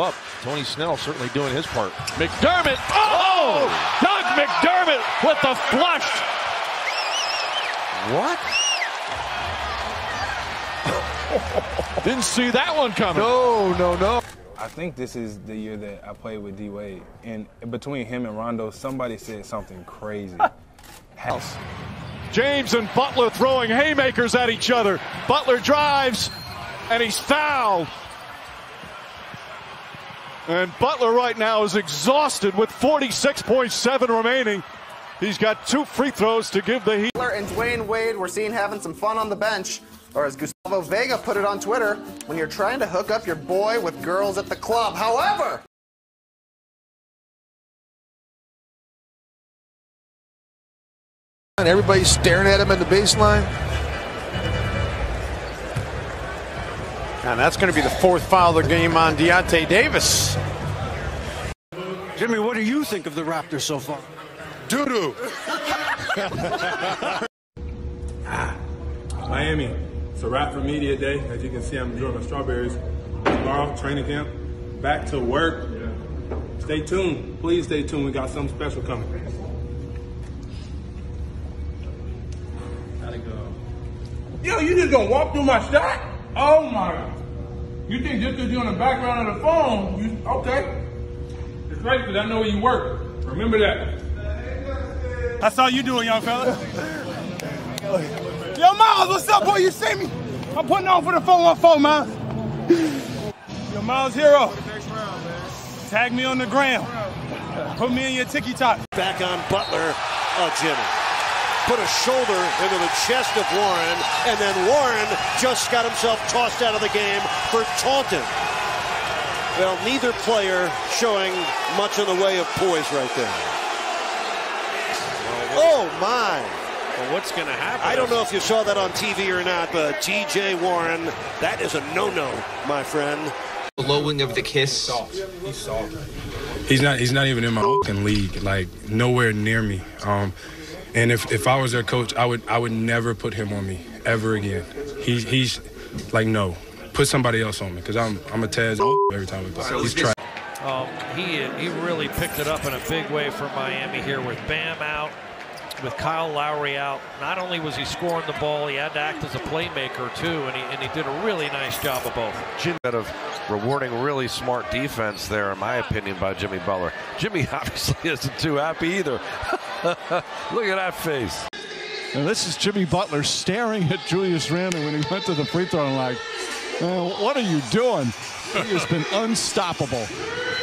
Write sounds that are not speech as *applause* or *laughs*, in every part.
up. Tony Snell certainly doing his part. McDermott. Oh! oh! Doug McDermott with the flush. What? *laughs* Didn't see that one coming. No, no, no. I think this is the year that I played with D Wade. And between him and Rondo, somebody said something crazy. *laughs* House. James and Butler throwing haymakers at each other. Butler drives, and he's fouled. And Butler right now is exhausted with 46.7 remaining. He's got two free throws to give the Heat. Butler and Dwyane Wade were seen having some fun on the bench. Or as Gustavo Vega put it on Twitter, when you're trying to hook up your boy with girls at the club. However, Everybody's staring at him in the baseline. And that's going to be the fourth foul of the game on Deontay Davis. Jimmy, what do you think of the Raptors so far? Doo doo. *laughs* Ah, Miami. It's a wrap for media day. As you can see, I'm enjoying my strawberries. Tomorrow, training camp. Back to work. Stay tuned. Please stay tuned. We got something special coming. Gotta go. Yo, you just gonna walk through my shot? Oh my. You think just because you're in the background of the phone, you okay? It's right because I know where you work. Remember that. That's all you doing, young fella. Yo, Miles, what's up, boy? You see me? I'm putting on for the 414, man. Yo, Miles Hero. Uh, tag me on the gram. Put me in your ticky top. Back on Butler. Oh, Jimmy. Put a shoulder into the chest of Warren, and then Warren just got himself tossed out of the game for taunting. Well, neither player showing much in the way of poise right there. Oh, my. Well, what's going to happen? I don't know if you saw that on TV or not, but T.J. Warren, that is a no-no, my friend. The low of the kiss. He's soft. He's not. He's not even in my fucking league. Like nowhere near me. Um, and if, if I was their coach, I would I would never put him on me ever again. He, he's like no, put somebody else on me because I'm I'm a Taz every time we play. He's trash. Um, he he really picked it up in a big way for Miami here with Bam out, with Kyle Lowry out. Not only was he scoring the ball, he had to act as a playmaker too, and he and he did a really nice job of both. Bit of rewarding really smart defense there, in my opinion, by Jimmy Butler. Jimmy *laughs* obviously isn't too happy either. *laughs* *laughs* Look at that face. And this is Jimmy Butler staring at Julius Randle when he went to the free throw line like, "Man, what are you doing? He has been unstoppable.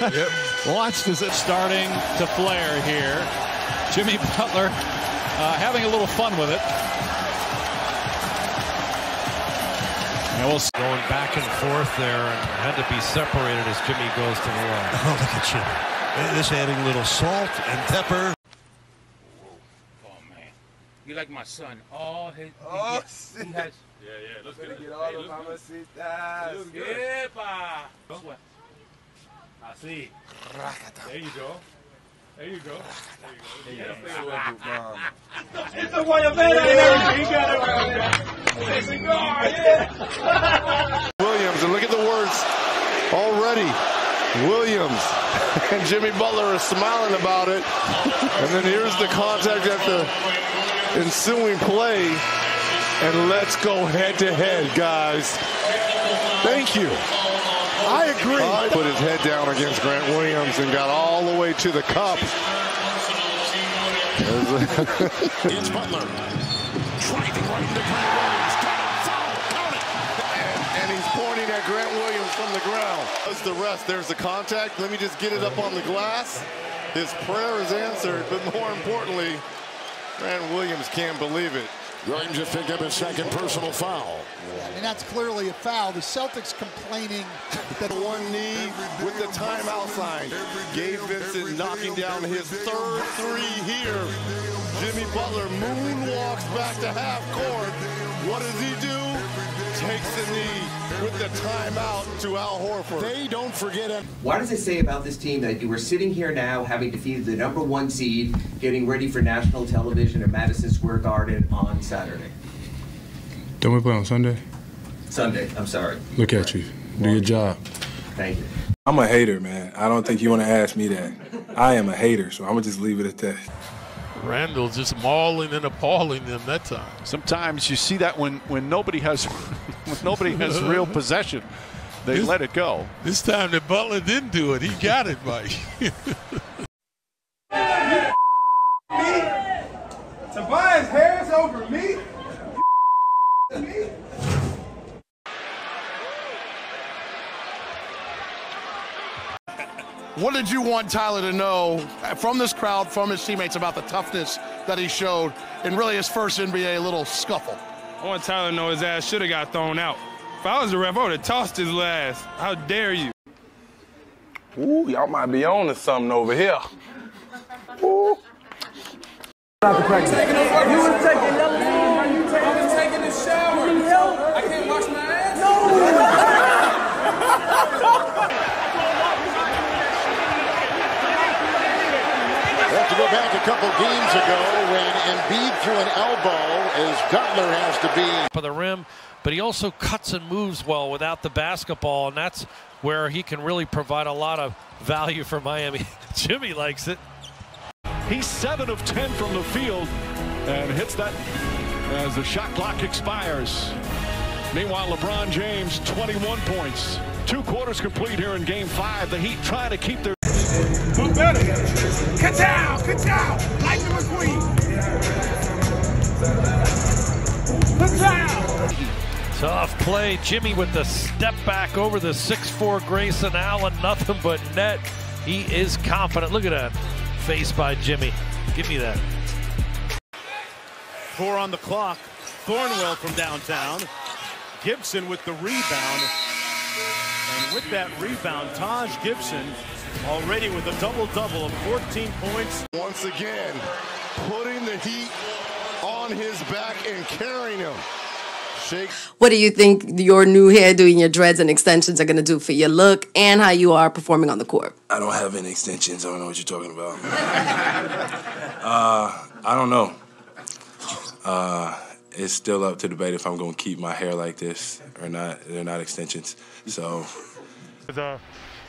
Yep. *laughs* Watch this. It's starting to flare here. Jimmy Butler uh, having a little fun with it. And we'll Going back and forth there and had to be separated as Jimmy goes to the line. *laughs* Oh, look at you. This adding a little salt and pepper. Oh man, you like my son? Oh, his, Oh, he, he has. Yeah, yeah. Let's get it. all Hey, the look good. mamacitas. Looks good. Epa. Sweat. Así. There you go. There you go. There you go. You gotta stay. It's a Guayabera and everything. You got it. Hey, cigar, yeah. Williams, and look at the words already. Williams *laughs* and Jimmy Butler are smiling about it. And then here's the contact at the ensuing play. And let's go head to head, guys. Thank you. I agree. Put his head down against Grant Williams and got all the way to the cup. It's Butler. Driving right into Grant Williams. Got him. Foul. And he's pointing at Grant Williams from the ground. That's the rest. There's the contact. Let me just get it up on the glass. His prayer is answered, but more importantly, Grant Williams can't believe it. Williams just picked up his second personal foul. I mean, that's clearly a foul. The Celtics complaining *laughs* that One knee with the timeout sign. Gabe Vincent knocking down his third three here. Jimmy Butler moonwalks back to half court. What does he do? Takes the knee with the timeout to Al Horford. They don't forget it. Why does it say about this team that you were sitting here now having defeated the number one seed, getting ready for national television at Madison Square Garden on Saturday? Don't we play on Sunday? Sunday, I'm sorry. Look at you. Do your job. Thank you. I'm a hater, man. I don't think you want to ask me that. I am a hater, so I'm gonna just leave it at that. Randle just mauling and appalling them that time. Sometimes you see that when, when nobody has *laughs* when nobody has real possession, they This- let it go. This time that Butler didn't do it. He got it, Mike. *laughs* Tobias Harris over me? What did you want Tyler to know from this crowd, from his teammates, about the toughness that he showed in really his first NBA little scuffle? I want Tyler to know his ass should have got thrown out. If I was the ref, I would have tossed his ass. How dare you? Ooh, y'all might be on to something over here. You was taking another I was taking a shower. I can't wash my ass. We *laughs* *laughs* have to go back a couple games ago when Embiid threw an elbow as Butler has to be. For the rim, but he also cuts and moves well without the basketball, and that's where he can really provide a lot of value for Miami. *laughs* Jimmy likes it. He's 7 of 10 from the field and hits that as the shot clock expires. Meanwhile, LeBron James, 21 points. Two quarters complete here in game five. The Heat trying to keep their. Who better? Ka-chow! Ka-chow! Lightning McQueen! Ka-chow! Tough play. Jimmy with the step back over the 6'4 Grayson Allen. Nothing but net. He is confident. Look at that face by Jimmy. Give me that. Four on the clock. Thornwell from downtown. Gibson with the rebound. And with that rebound, Taj Gibson already with a double-double of 14 points. Once again, putting the heat on his back and carrying him. Shake. What do you think your new hairdo and your dreads and extensions are going to do for your look and how you are performing on the court? I don't have any extensions. I don't know what you're talking about. *laughs* uh, I don't know. Uh, it's still up to debate if I'm going to keep my hair like this or not. They're not extensions. So It's uh,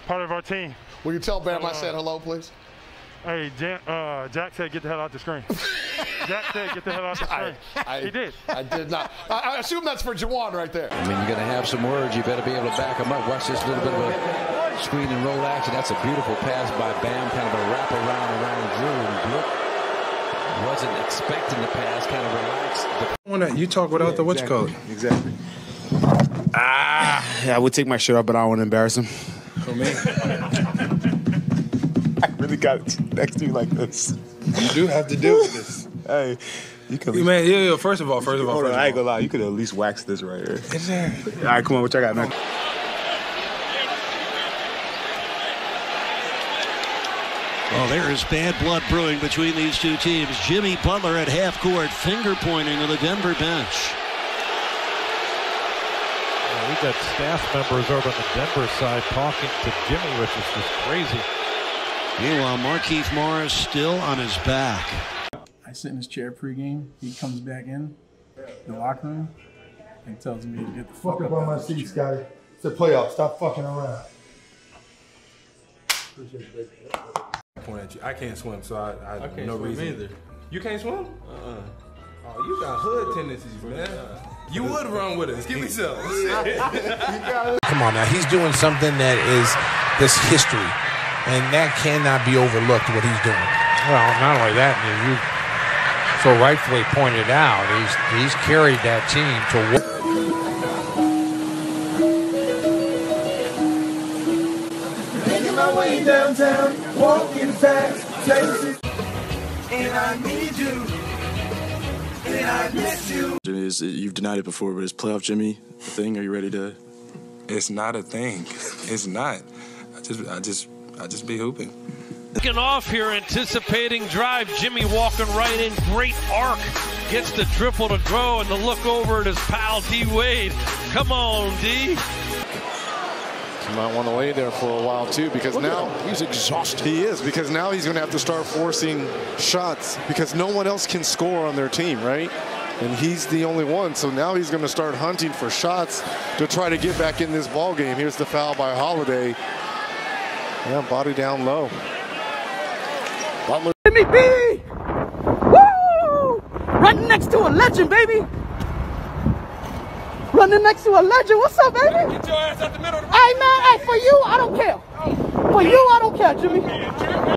part of our team. Will you tell Bam I said hello, please? Hey, Jan, uh, Jack said get the hell out the screen. *laughs* Jack said get the hell out the screen. I, he did. I did not. I, I assume that's for Jawan right there. I mean, you're going to have some words. You better be able to back them up. Watch this little bit of a screen and roll action. That's a beautiful pass by Bam, kind of a wrap around around Jrue. And Brook wasn't expecting the pass, kind of relaxed. Wanna- you talk without the what you call it. Exactly. Ah, I would take my shirt off, but I don't want to embarrass him. For me? *laughs* I really got it next to you like this. You do have to deal with this. *laughs* Hey, you could. You man, yeah, yeah, first of all, first of all, Hold first on, of I ain't gonna lie. You could at least wax this right here. Is there? All right, come on, what y'all got next? Well, there is bad blood brewing between these two teams. Jimmy Butler at half court, finger pointing to the Denver bench. Yeah, we got staff members over on the Denver side talking to Jimmy, which is just crazy. Meanwhile, Markieff Morris still on his back. I sit in his chair pregame. He comes back in the locker room and tells me to get the fuck, Fuck up up on my of this seat. Scotty. It's a playoff. Stop fucking around. Point at you. I can't swim, so I, I, I can't no swim reason. either. You can't swim? Uh-uh. Oh, you got hood tendencies, man. Uh-uh. You would run with us. Give me some. *laughs* Come on now, he's doing something that is this history, and that cannot be overlooked. What he's doing. Well, not only that, you so rightfully pointed out, he's he's carried that team to. Making my way downtown, walking fast, places. And I need you. And I miss you. Jimmy, is you've denied it before, but is playoff Jimmy a thing? Are you ready to? It's not a thing. It's not. I just, I just, I just be hooping. Kicking off here, anticipating drive. Jimmy walking right in. Great arc. Gets the triple to go and the look over at his pal D Wade. Come on, D. He might want to lay there for a while too because now he's exhausted. He is because now he's going to have to start forcing shots because no one else can score on their team, right? and he's the only one. So now he's going to start hunting for shots to try to get back in this ball game. Here's the foul by Holiday. Yeah, body down low. Butler. Let me be! Woo! Right next to a legend, baby. Running next to a legend. What's up, baby? Get your ass out the middle. Hey, man. Hey, for you, I don't care. For you, I don't care, Jimmy.